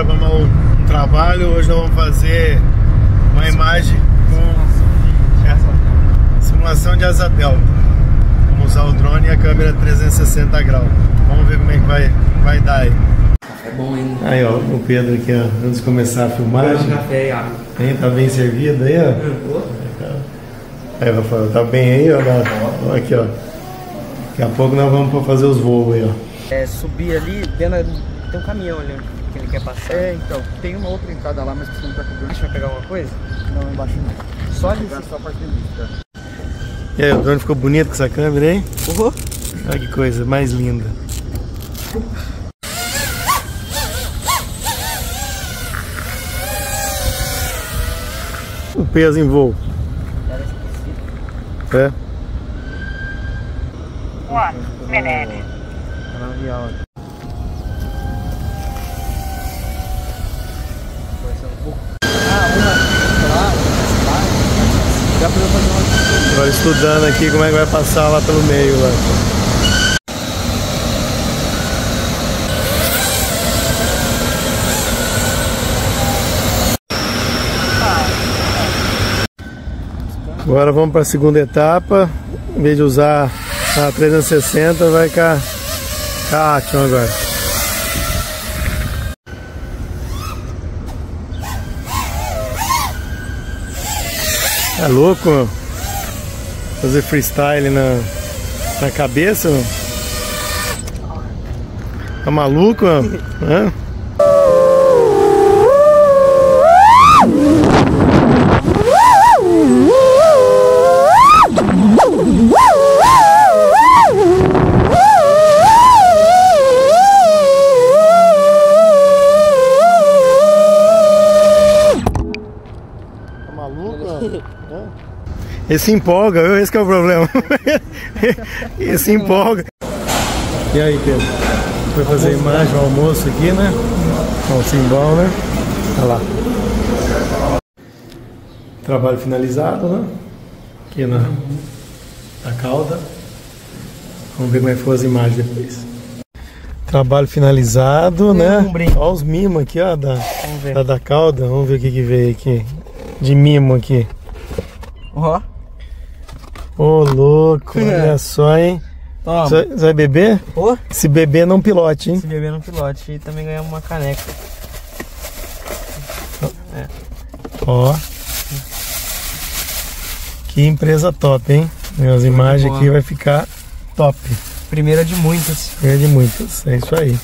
agora um trabalho. Hoje nós vamos fazer uma imagem com simulação de asa delta. Vamos usar o drone e a câmera 360 graus. Vamos ver como é que vai, vai dar aí. É bom, hein? Aí, ó, o Pedro aqui, ó, antes de começar a filmagem. Um café e água. Hein, tá bem servido aí, ó. Hum, Aí, Rafael, tá bem aí, ó. ó, Aqui, ó. Daqui a pouco nós vamos pra fazer os voos aí, ó. É, subir ali, dentro, tem um caminhão ali que ele quer passar. É, então, tem uma outra entrada lá, mas que você não tá cobrindo. A gente vai pegar alguma coisa? Não, embaixo não. Só ali. Só a parte de vista. E aí, o drone ficou bonito com essa câmera aí? Uhum. Olha que coisa mais linda. O peso em voo. É. One minute. Tá na avião aqui. Dá pra fazer uma Agora estudando aqui como é que vai passar lá pelo meio lá. Agora vamos para a segunda etapa. Em vez de usar a 360, vai a Action agora. É louco, meu. Fazer freestyle na, na cabeça, meu. Tá maluco, meu? Hã? Maluco? Ele se empolga, viu? esse que é o problema. Ele se empolga. E aí, Pedro? Foi fazer imagem, o almoço aqui, né? Com o simbol, né? Olha lá. Trabalho finalizado, né? Aqui na, na cauda. Vamos ver como é que ficou as imagens depois. Trabalho finalizado, né? um. Olha os mimos aqui, ó, da, Vamos ver. da, da cauda. Vamos ver o que, que veio aqui. De mimo aqui. Ó. Ô, louco, olha só, hein? Toma. Você vai beber? Ô. Se beber, não pilote, hein? Se beber no pilote e também ganhar uma caneca. Ó. Que empresa top, hein? As imagens aqui vai ficar top. Primeira de muitas. É de muitas. É isso aí.